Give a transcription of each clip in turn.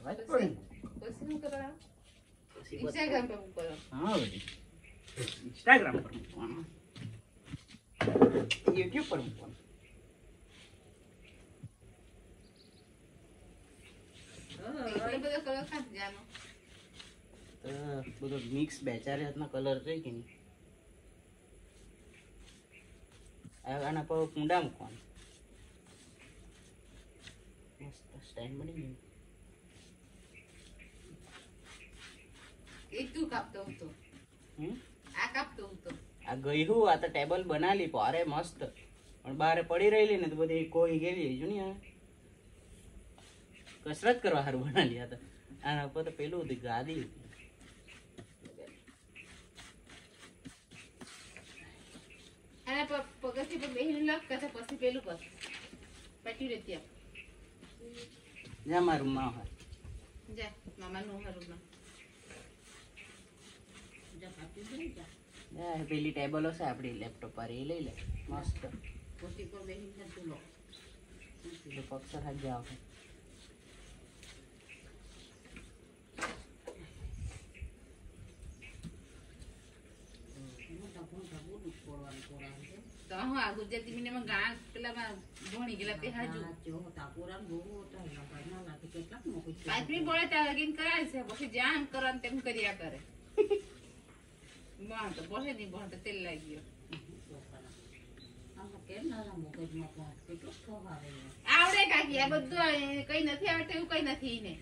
કરવા જ પડે ને. પછી શું કરવાનું પછી બધું- ઇન્સ્ટાગ્રામ પર મૂકવાનું હા વળી. ઇન્સ્ટાગ્રામ પર મૂકવાનું યુટ્યુબ પર મૂકવાનું એટલો બધો કલર ક્યાંથી જાનો તો બધો મિક્સ બે ચાર જાતના કલર છે કે નહીં આ- આના પર કુંડા મૂકવાનું મસ્ત સ્ટાઇલ બની ગઈ એ તું. કાપતો હતો આ કાપતો હતો આ હું આ તો ટેબલ બનાવી પારે મસ્ત. પણ બહાર પડી રહેલી ને તો બધી કોઈ ગયેલી જો ને કસરત કરવા સારું બનાવી આ તો. આના ઉપર તો પેલું હતું ગાદી હતી. આના પર પગથી પર બેહીને પછી પેલું કર. પાટી રે ત્યાં જ્યાં મારા હોય. જા મામાનું જા આ પેલી ટેબલ હશે આપણી લેપટોપ પર એ લઈ લે મસ્ત પોતી પર બેહીને તું લો પેલું પગ સરહાજ જાવ મોટા મોટા બોલું છોડવાનું છોડાવે છે તો હું આ ગુજરાતી મીડિયમમાં ગાણા પેલામાં ભણી ગયેલા તે હાજુ જો તાપુરાન બહુ હતા એના ભાઈના લાગે કેટલાક મોકલી છે. પાંચમી પડે ત્યાં લગીન કરાય છે પછી જામ કરવાનું તેમ કર્યા કરે બહાર તો બહે નહીં બહાર તો તેલ લાગી ગયો. આવડે કાકી આ બધું કઈ નથી આવડતું એવું કઈ નથી ને.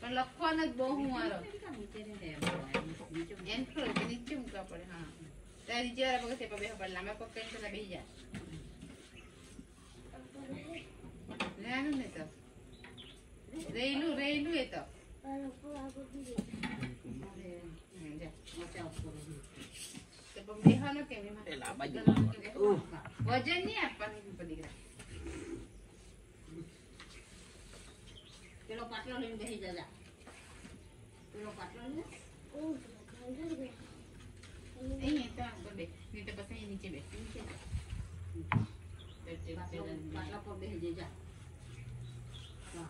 પણ લખવાનો જ બહુ હું મારો નીચે એમ મૂકવા પડે હા. ત્યાં નીચે વાળા પગથિયા પર બેસવા પડે લાંબા પગ કઈ પેલા બેસી જાય. લેવાનું ને તો. રેયલું રેયલું એ તો. તો પણ બેહવાનું કેમ એમાં? પેલા બાજુ. ઉહ. વજન નહીં આપવાનું ઉપર દીકરા પેલો પાટલો લઈને બેસી જા જા. પેલો પાટલો લે અહીંયા તો આ ઉપર બે નહીં તો પછી અહીં નીચે બે નીચે પાટલો પાટલા પર બેસી જઈ જા હા.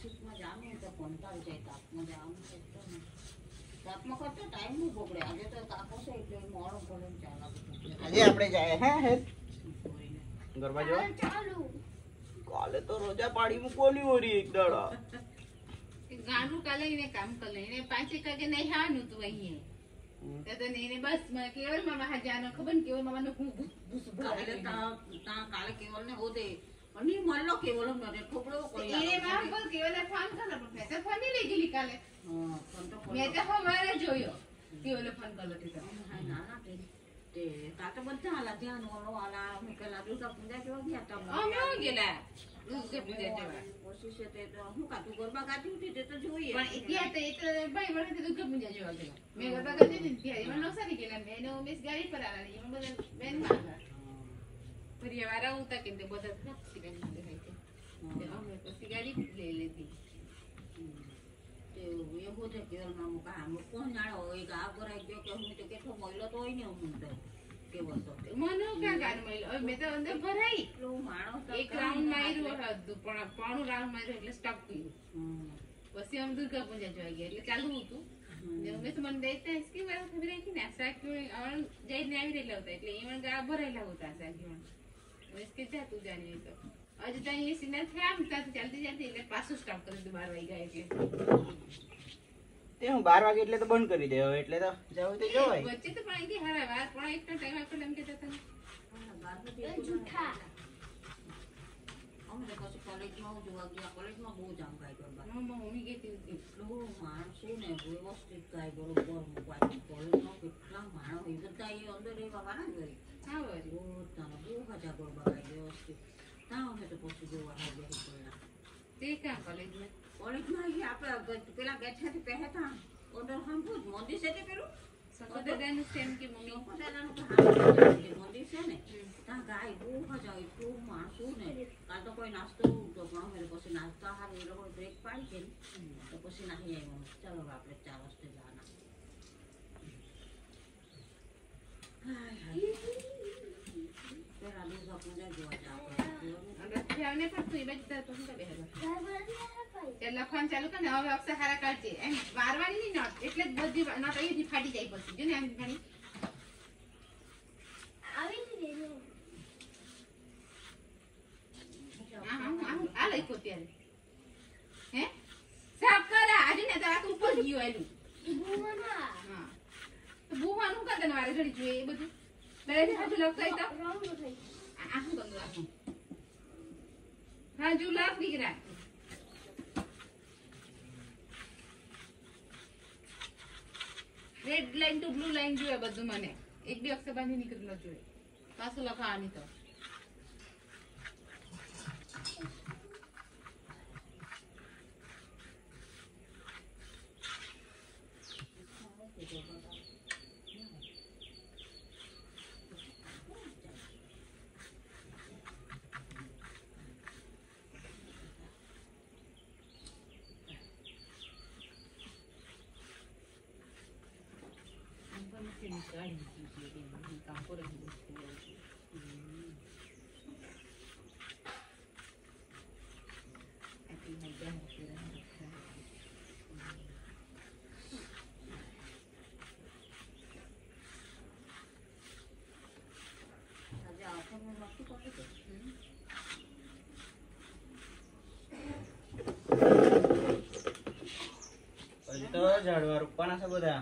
આ શિફ્ટમાં તો કંટાળી જાય, તાપમાં જવાનું છે તો તાપમાં કરતો ટાઈમ નહીં બગડે આજે તો તાપ હશે એટલે મોડો પડે ને ચાર વાગે પહોંચે. આજે આપણે જાય હે હે કોઈને. ગરબા જોવા કાલે તો રોજા પાડી મૂકવાની હોરી એક દાડા ગાનું કાલે એને કામ કર લે. એને પાંચ એક વાગે નહીં આવવાનું તું અહીંયા. તો નહીં બસમાં કેવલ મામા હા જાનો ખબર કેવલ મામાનો હું ભૂસ ભૂસ કાલે તા- તા કાલે કેવલ ને ઈ ಅಲ್ಲ ಕೇವಲ ಕೇವಲ ಫೋನ್ કરો પ્રોફેસર ફોન લઈ ગયેલી કાલે મેં તો હવારે જોયો કેવલ ફોન કરલો તે ના ના તે કાકા બધા આલા ધ્યાન વાળો આલા મિકલા તો પૂજા કેવા ગયા તા અમે ગેલા મેં ગાડી પર આલા મેનમાં પરિવાર આવું તા કેમ તે બધા ખરાબ બેનમાં દેખાય છે. તે અમે પછી ગાડી લઈ લીધી. તે એવું છે કેવલ માં મુકા આમ કોણ જાણે હોય કે આ ભરાઈ ગયો કે હું તો કેટલો મોયલો તો હોય ને હું તો કેવો તો મને ક્યાં ગાડી મળી? હવે મેં તો અંદર ભરાઈ. એટલો માણસ તો એક રાઉન્ડ માર્યું હતું પણ પોણું રાઉન્ડ માર્યું એટલે સ્ટોપ કર્યું હમ. પછી અમે દુર્ગા પૂજા જોવા ગયા એટલે ચાલુ હતું ને ઉમેશ મને દેતા હિસકી વાર ખબર રાખી ને આ સાકી અણ જઈને આવી રહેલા હતા એટલે એમાં ગા ભરાયેલા હતા સાકી માં ઉમેશ કે જા તું જાણી તો હજુ ત્યાં એ સિગ્નલ થયા આમ ત્યાંથી ચાલતી ચાલતી એટલે પાછું સ્ટોપ કરી દીધું બાર વાગ્યા એટલે તે હું બાર વાગે એટલે તો બંધ કરી દેવો એટલે તો જવું તો જવાય વચ્ચે તો પણ અહીંથી હારા વાર પણ એકનો ટાઈમ આપણને એમ કહેતા હતા ને. હા, બાર બજે તો અમે ને પછી કોલેજમાં હું જોવા ગયા કોલેજમાં બહુ જામ ગાય ગરબા મારા મમ્મી કહેતી હતી એટલું માણસો ને વ્યવસ્થિત ગાય બરોબર મૂકવાય કોલેજમાં કેટલા માણસો એ બધા એ અંદર એવા વાળા જ હા વળી હોય પોતાના બહુ હજા ગરબા ગાય વ્યવસ્થિત ત્યાં અમે તો પછી જોવા હા બેસી પડ્યા તે ક્યાં કોલેજમાં કોલેજમાં એ આપણે પેલા ગેઠાથી પહેરતા અંદર સાંભળું જ મંદિર છે તે પેલું સકોદાદાનું સેમ કે મમ્મી ચોખોદાદાનું તો હારું છે, મંદિર છે ને હમ. ત્યાં ગાય બહુ હજા એટલું માણસો ને કાલ તો કોઈ નાસ્તો તો પણ અમે તો પછી નાસ્તા હારું એ લોકો બ્રેક પાડી છે ને તો પછી નાહી આવ્યો ચાલો હવે આપણે ચાર વાજતે જવાના હાય હાય. લખવાનું ચાલુ કર હવે અક્ષર હારા કાઢજે. એમ, વારવાની નહીં નોટ, એટલે જ બધી નોટ અહીંયાથી ફાટી જાય પછી. ને એમ ઘણી. આ લખ્યું ત્યારે હે? સાફ કર આજે ને તારા ઉપર ગયો એનું ભૂવાનું કર તને વારે ઘડી જોઈએ એ બધું? દરેક હાજુ લખાય તો આ આ શું ગંદુ આ શું હાજુ લખ દીકરા red line to blue line જોઈએ બધું મને એક બી અક્ષર બાંધી નીકળેલો જોઈએ પાછું લખાવાની તો તો ઝાડવા રોપવાના છે બધા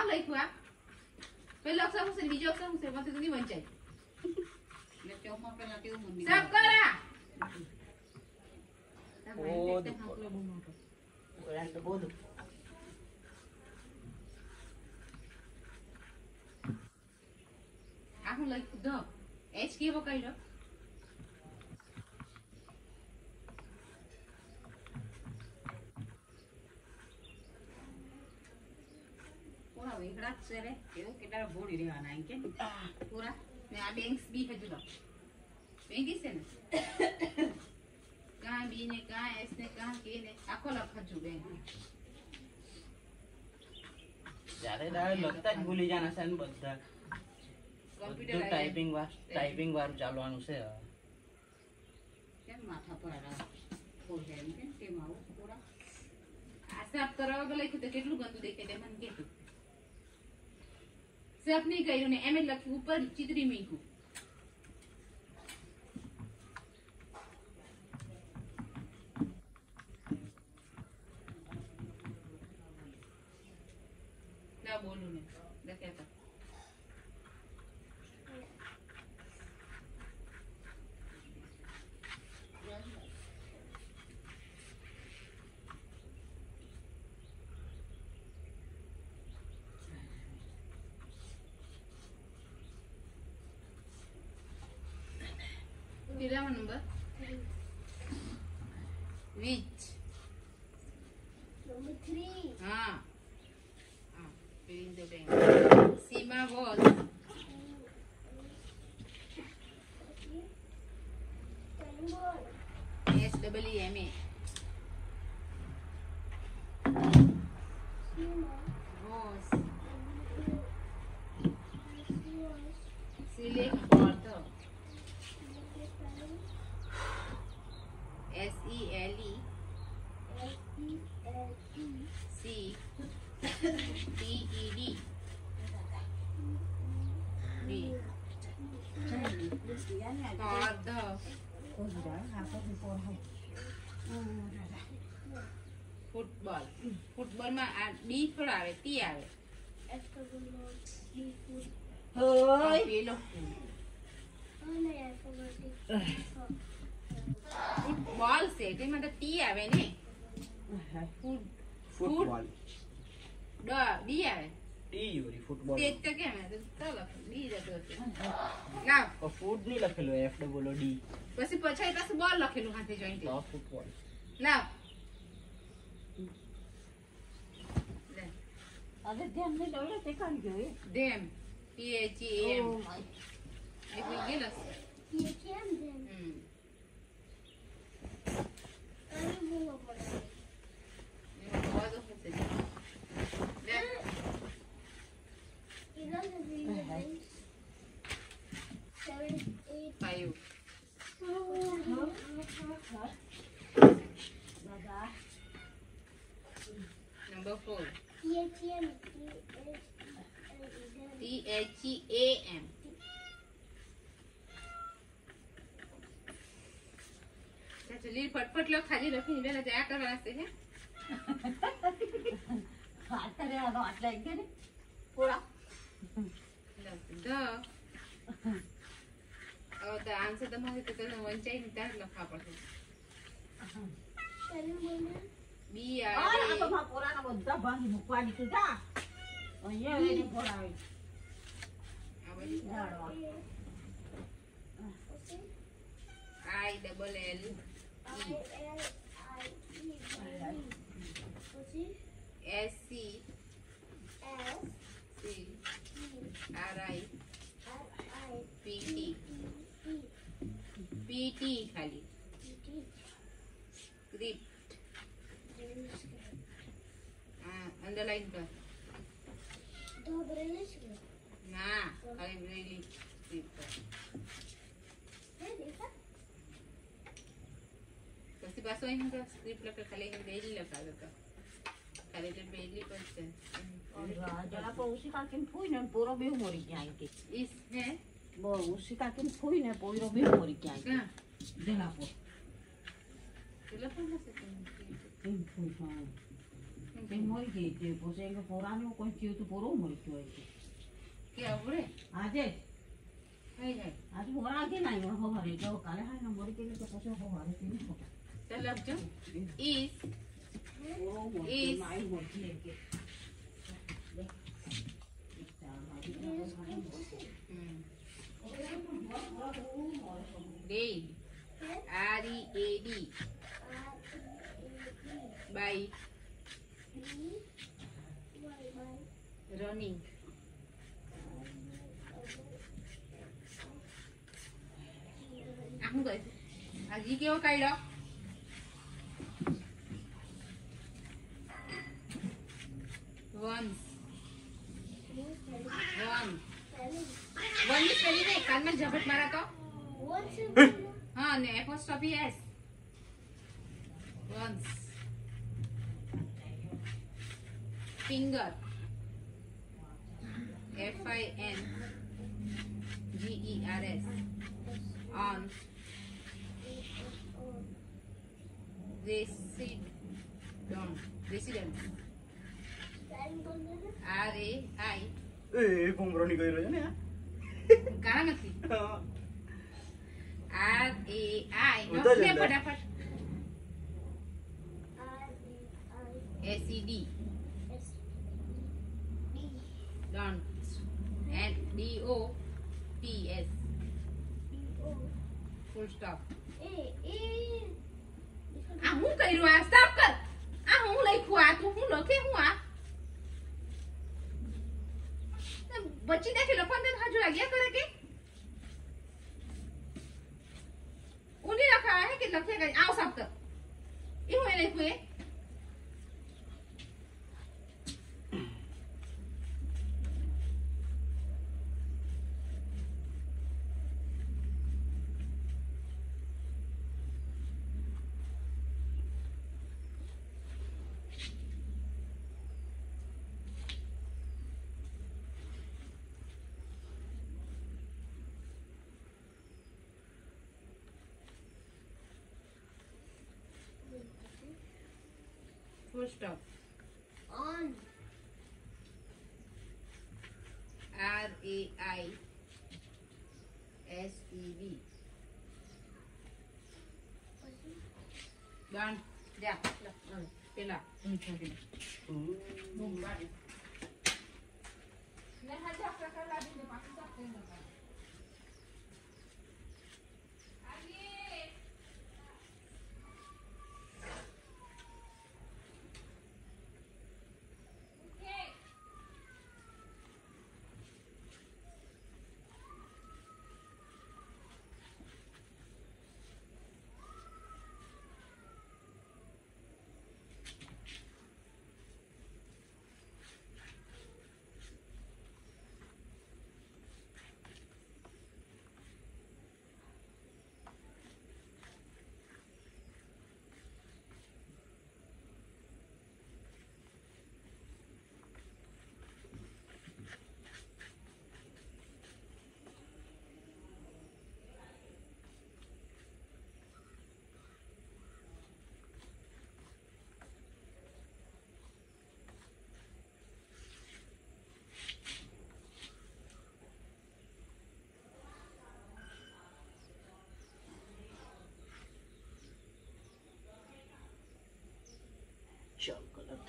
આ લખ્યું આ પેલો અક્ષર હું છે ને બીજો અક્ષર હું છે પછી તું નહીં વંચાય ચોકમાં પેલા તેવું મંદિર સાફ કરા ઓ, ઓલાને તો બધું આ હું લખ્યું ધ એચ કેવો કર્યો પૂરા વેગળા જ છે રે એવું કેટલા ભોળી રહેવાના એમ કે પૂરા ને આ બેંક્સ બી હજુ લખ બેંકી છે ને કાં બી ને કાં એસ ને કાં કે ને આખો લખ હજુ બેંક જ્યારે દાડે લખતા જ ભૂલી જાના છે ને બધા કોમ્પ્યુટર બધું ટાઈપિંગ વાર ટાઈપિંગ વાળું ચાલવાનું છે હવે. કેમ માથા પર આ ફૂલ છે એમ કે તેમ આવું પૂરા આ સાફ કરવા વગર લખ્યું તો કેટલું ગંદુ દેખાય તે મને કહેતું સાફ નહીં કર્યું ને એમ જ લખ્યું ઉપર ચિત્રી મૂક્યું ના બોલું ને Giuliano number? Three. Which? Number three. Ah. ah. During the time. Sima was. S double E M A. C T E D D for the football ફૂટબોલમાં આ ડી થોડો આવે ટી આવે આ પેલો બોલ છે તેમાં તો ટી આવે ને ફૂટ ફૂટબોલ ડ ડી આવે ડી યુરી ફૂટબોલ તે જ તો કેમ હે? તો લખ ડી જતો હશે લાવ ફૂડ નહીં લખેલું એફ ડબલ ડી પછી પછી પાછું બોલ લખેલું હાથે જોઈન્ટ તો ફૂટબોલ લાવ લે. અરે ધ્યાન નહીં દોડે તે કાઢી ગયો એ them T H E M Oh my એ કોઈ ગયેલો છે હમ એમાં દાદા number four T H E A M ચલી ફટફટ લખ ખાલી લખીને પેલા ત્યાં કરવા હશે હે અત્યારે આનો આટલા એક ને પોળા ધ હવે તો આન્સર તમારે તો તને વંચાઈને ત્યાં જ લખવા પડશે Biya. Oh, sleep. Uh, underline the. Dobrele sleep. Nah, I really sleep. Kasi baso yung ka sleep laka kali yung daily laka laka. Kali yung daily pa siya. Jala po usi ka kin puy na puro bi humori kya ike. Is ne? Bo usi ka kin puy na puro bi humori kya ike. Jala po. આજે আজ ভোর আগে নাই হবারে যাও কালে high না মরে গেলে তো পয়সা হবারে তিনি হবা তাহলে আজ ইস বলছি একে Day. by running. आज क्यों कैड वन वन वन कान में झपट मारा तो. हाँ एफ़ ऑफ़ एस once finger. F I N G E R S. On. Resident. Resident. R A I. ए बुमरोनी गइरहेछ नि कहाँ नथि R A I. नथि फटाफट R A S E D. Don't. And D O T S. Full stop. A. more up, On. R A I S E V. Done. Yeah. Pila. Bumbay. Nah, hajak.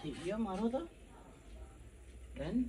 yiyorum arada. Ben